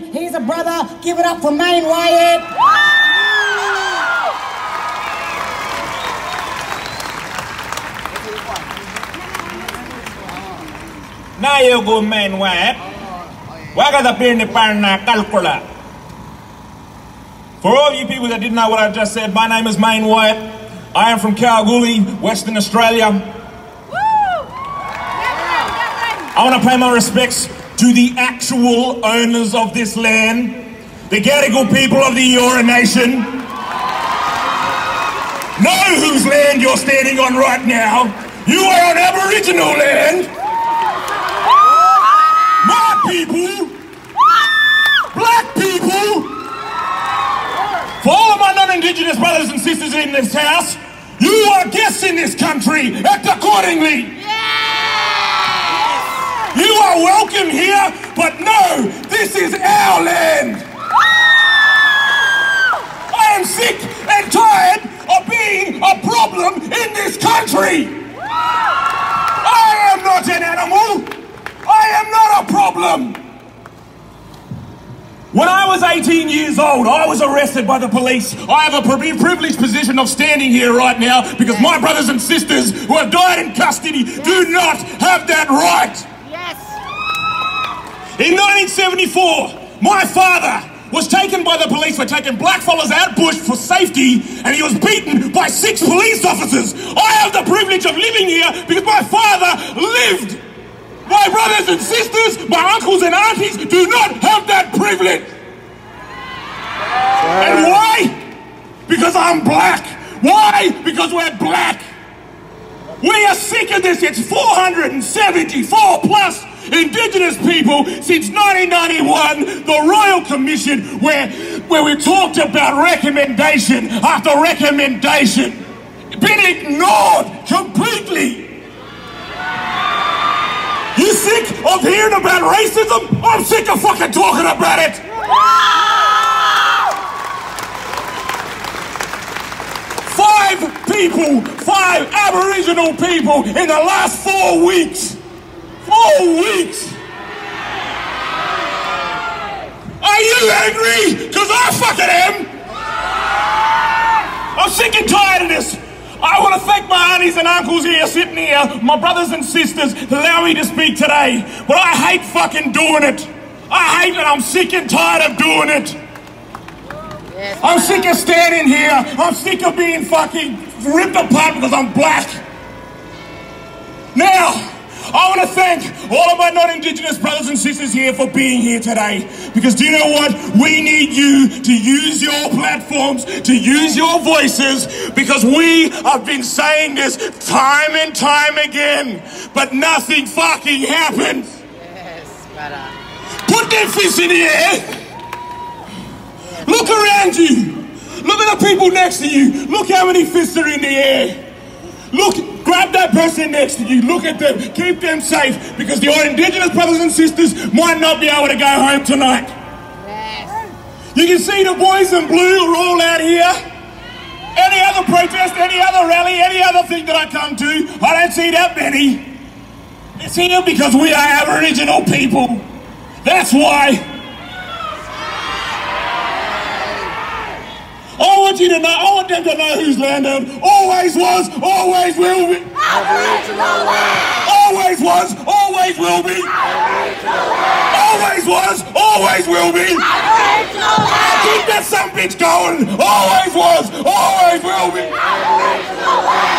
family. He's a brother. Give it up for Meyne Wyatt. Nayogo Meyne Wyatt. Wagada Pirni Parna Kalkula. For all you people that didn't know what I just said, my name is Meyne Wyatt. I am from Kalgoorlie, Western Australia. I want to pay my respects to the actual owners of this land, the Gadigal people of the Eora Nation. Know whose land you're standing on right now. You are on Aboriginal land. My people, black people, for all of my non-Indigenous brothers and sisters in this house, you are guests in this country. Act accordingly. Are welcome here, but no, this is our land. I am sick and tired of being a problem in this country. I am not an animal. I am not a problem. When I was 18 years old, I was arrested by the police. I have a privileged position of standing here right now because my brothers and sisters who have died in custody do not have that right. In 1974, my father was taken by the police for taking black blackfellas out bush for safety and he was beaten by six police officers. I have the privilege of living here because my father lived. My brothers and sisters, my uncles and aunties do not have that privilege. And why? Because I'm black. Why? Because we're black. We are sick of this. It's 474 plus Indigenous people since 1991, the Royal Commission, where, where we talked about recommendation after recommendation, been ignored completely. You sick of hearing about racism? I'm sick of fucking talking about it. Five people, five Aboriginal people in the last four weeks. Four weeks. Are you angry? Because I fucking am. I'm sick and tired of this. I want to thank my aunties and uncles here sitting here, my brothers and sisters, allow me to speak today. But I hate fucking doing it. I hate it. I'm sick and tired of doing it. I'm sick of standing here. I'm sick of being fucking ripped apart because I'm black. Now, I want to thank all of my non-Indigenous brothers and sisters here for being here today. Because do you know what? We need you to use your platforms, to use your voices, because we have been saying this time and time again, but nothing fucking happens. Yes, brother. Put them fists in the air. Look around you. Look at the people next to you. Look how many fists are in the air. Look, grab that person next to you. Look at them. Keep them safe because your Indigenous brothers and sisters might not be able to go home tonight. Yes. You can see the boys in blue are all out here. Any other protest, any other rally, any other thing that I come to, I don't see that many. It's here because we are Aboriginal people. That's why. I want you to know, To know whose land it always was, always will be. Aboriginal land. Always was, always will be. Always was, always will be. Aboriginal land. Keep that some bitch going. Always was, always will be. Aboriginal land.